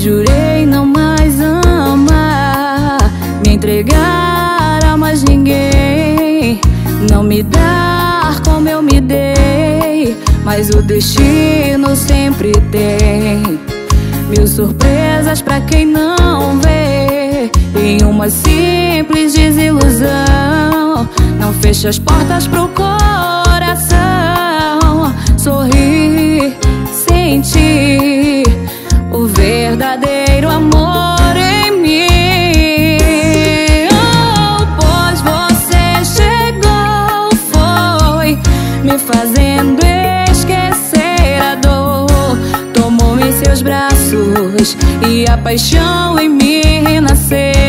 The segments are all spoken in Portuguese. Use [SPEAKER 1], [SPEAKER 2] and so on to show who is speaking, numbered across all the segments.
[SPEAKER 1] jurei não mais amar, me entregar a mais ninguém, não me dar como eu me dei, mas o destino sempre tem mil surpresas para quem não vê. Em uma simples desilusão, não fecha as portas pro coração. Sorrir, sentir o verdadeiro amor em mim. Oh, pois você chegou, foi me fazendo esquecer a dor. Tomou em seus braços e a paixão em mim nasceu.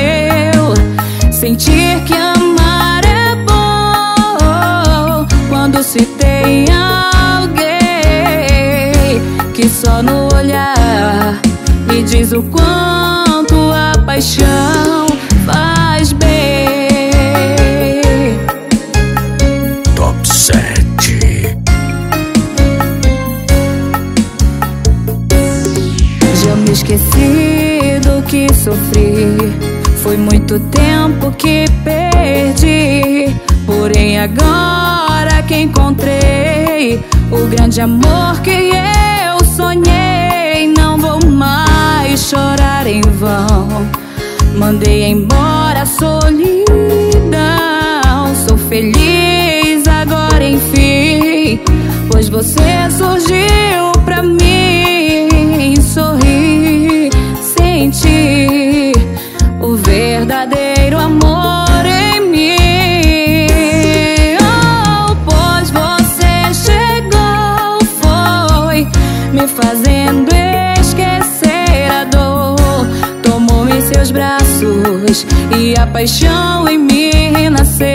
[SPEAKER 1] Se tem alguém que só no olhar me diz o quanto a paixão faz bem.
[SPEAKER 2] Top 7
[SPEAKER 1] Já me esqueci do que sofri. Foi muito tempo que perdi. Porém, agora que encontrei o grande amor que eu sonhei, não vou mais chorar em vão. Mandei embora a solidão. E a paixão em mim nasceu.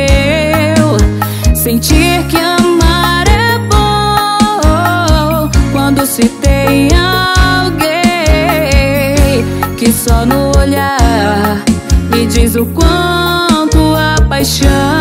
[SPEAKER 1] Sentir que amar é bom quando se tem alguém que só no olhar me diz o quanto a paixão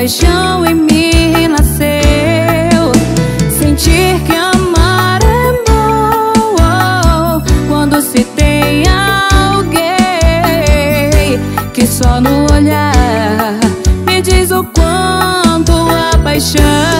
[SPEAKER 1] paixão em mim nasceu. Sentir que amar é bom quando se tem alguém que só no olhar me diz o quanto a paixão